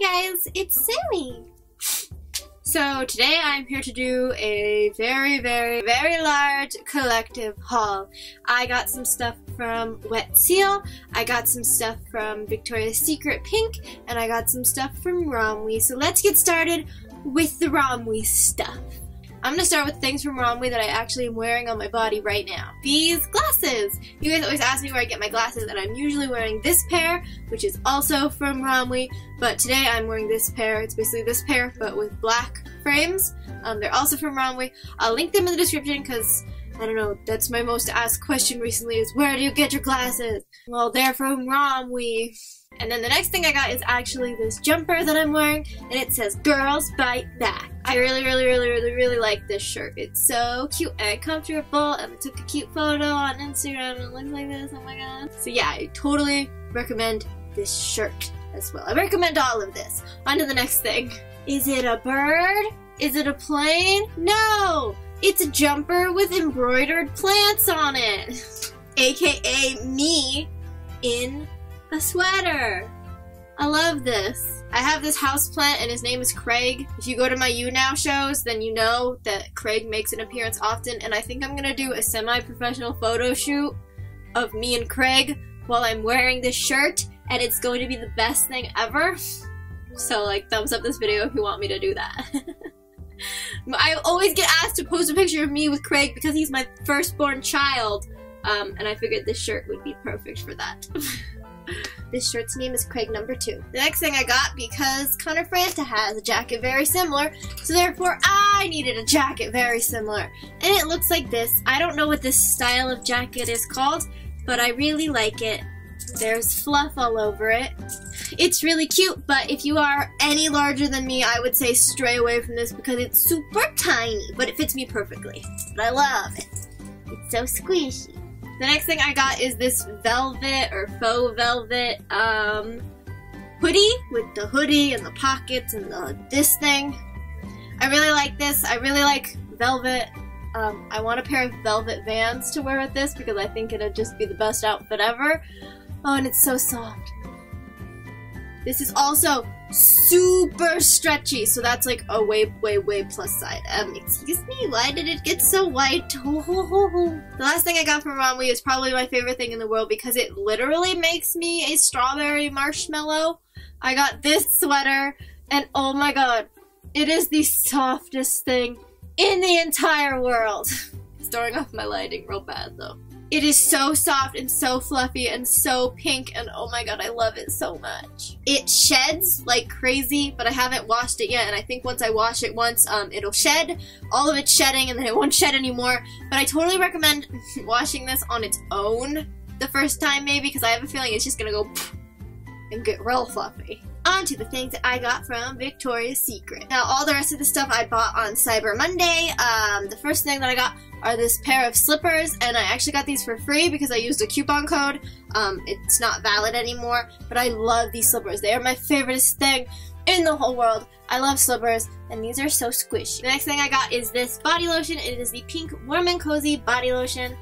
Hey guys, it's Sammie. So today I'm here to do a very, very, very large collective haul. I got some stuff from Wet Seal, I got some stuff from Victoria's Secret Pink, and I got some stuff from Romwe. So let's get started with the Romwe stuff. I'm gonna start with things from Romwe that I actually am wearing on my body right now. These glasses! You guys always ask me where I get my glasses, and I'm usually wearing this pair, which is also from Romwe, but today I'm wearing this pair. It's basically this pair, but with black frames. Um, they're also from Romwe. I'll link them in the description because I don't know, that's my most asked question recently is where do you get your glasses? Well, they're from Romwe. And then the next thing I got is actually this jumper that I'm wearing, and it says Girls Bite Back. I really, really, really, really, really like this shirt. It's so cute and comfortable, and I took a cute photo on Instagram, and it looks like this, oh my god. So yeah, I totally recommend this shirt as well. I recommend all of this. On to the next thing. Is it a bird? Is it a plane? No! It's a jumper with embroidered plants on it. AKA me in a sweater. I love this. I have this houseplant and his name is Craig. If you go to my YouNow shows, then you know that Craig makes an appearance often and I think I'm gonna do a semi-professional photo shoot of me and Craig while I'm wearing this shirt and it's going to be the best thing ever. So like thumbs up this video if you want me to do that. I always get asked to post a picture of me with Craig because he's my firstborn child. Um, and I figured this shirt would be perfect for that. This shirt's name is Craig number two. The next thing I got, because Connor Franta has a jacket very similar, so therefore I needed a jacket very similar. And it looks like this. I don't know what this style of jacket is called, but I really like it. There's fluff all over it. It's really cute, but if you are any larger than me, I would say stray away from this because it's super tiny, but it fits me perfectly. But I love it. It's so squishy. The next thing I got is this velvet or faux velvet um, hoodie with the hoodie and the pockets and the this thing. I really like this. I really like velvet. Um, I want a pair of velvet vans to wear with this because I think it'd just be the best outfit ever. Oh, and it's so soft. This is also super stretchy, so that's like a way, way, way plus side. Um, excuse me, why did it get so white? the last thing I got from Romwe is probably my favorite thing in the world because it literally makes me a strawberry marshmallow. I got this sweater, and oh my god, it is the softest thing in the entire world. it's throwing off my lighting real bad though. It is so soft and so fluffy and so pink and oh my god, I love it so much. It sheds like crazy, but I haven't washed it yet and I think once I wash it once, um, it'll shed. All of it's shedding and then it won't shed anymore. But I totally recommend washing this on its own the first time maybe because I have a feeling it's just gonna go and get real fluffy. On to the things that I got from Victoria's Secret. Now all the rest of the stuff I bought on Cyber Monday. Um, the first thing that I got are this pair of slippers, and I actually got these for free because I used a coupon code. Um, it's not valid anymore, but I love these slippers. They are my favorite thing in the whole world. I love slippers, and these are so squishy. The next thing I got is this body lotion. It is the Pink Warm and Cozy Body Lotion.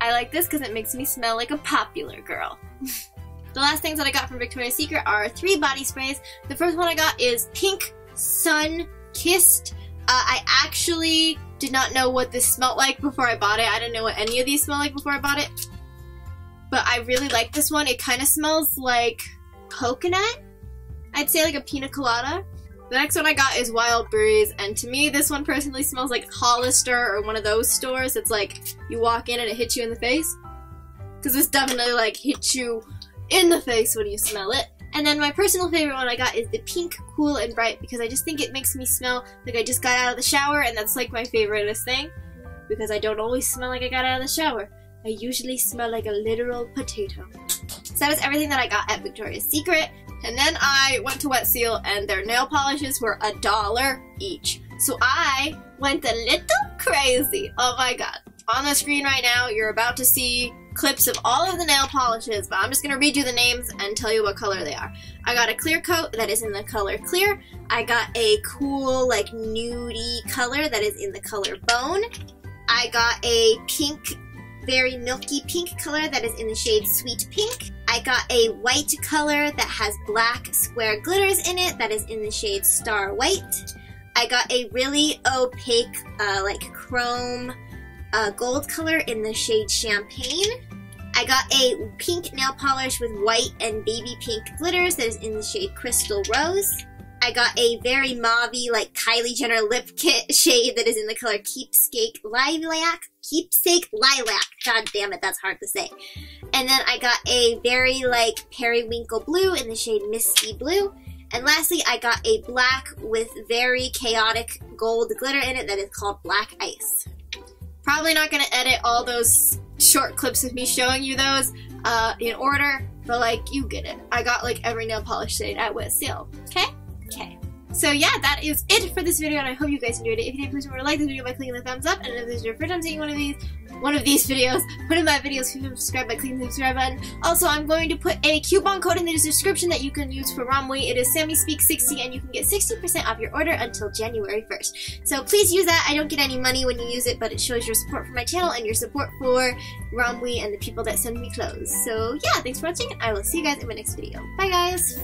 I like this because it makes me smell like a popular girl. the last things that I got from Victoria's Secret are three body sprays. The first one I got is Pink Sun Kissed uh, I actually did not know what this smelled like before I bought it. I didn't know what any of these smelled like before I bought it. But I really like this one. It kind of smells like coconut. I'd say like a pina colada. The next one I got is Wild Breeze, and to me, this one personally smells like Hollister or one of those stores. It's like you walk in and it hits you in the face. Because this definitely like hits you in the face when you smell it. And then my personal favorite one I got is the pink cool and bright because I just think it makes me smell like I just got out of the shower and that's like my favoriteest thing because I don't always smell like I got out of the shower. I usually smell like a literal potato. So that was everything that I got at Victoria's Secret. And then I went to Wet Seal and their nail polishes were a dollar each. So I went a little crazy. Oh my god. On the screen right now, you're about to see clips of all of the nail polishes, but I'm just going to read you the names and tell you what color they are. I got a clear coat that is in the color clear. I got a cool, like, nudie color that is in the color bone. I got a pink, very milky pink color that is in the shade sweet pink. I got a white color that has black square glitters in it that is in the shade Star White. I got a really opaque, uh, like chrome uh, gold color in the shade Champagne. I got a pink nail polish with white and baby pink glitters that is in the shade Crystal Rose. I got a very mauvey, like Kylie Jenner lip kit shade that is in the color Keepsake Lilac. Keepsake Lilac. God damn it, that's hard to say. And then I got a very like periwinkle blue in the shade Misty Blue. And lastly, I got a black with very chaotic gold glitter in it that is called Black Ice. Probably not to edit all those short clips of me showing you those uh, in order, but like, you get it. I got like every nail polish shade at Wet Seal. Okay? So yeah, that is it for this video, and I hope you guys enjoyed it. If you did, please remember to like this video by clicking the thumbs up, and if this is your first time seeing one of these, one of these videos, one of my videos, please subscribe by clicking the subscribe button. Also, I'm going to put a coupon code in the description that you can use for Romwe. It is SammieSpeak60, and you can get 60% off your order until January 1st. So please use that. I don't get any money when you use it, but it shows your support for my channel and your support for Romwe and the people that send me clothes. So yeah, thanks for watching, I will see you guys in my next video. Bye guys!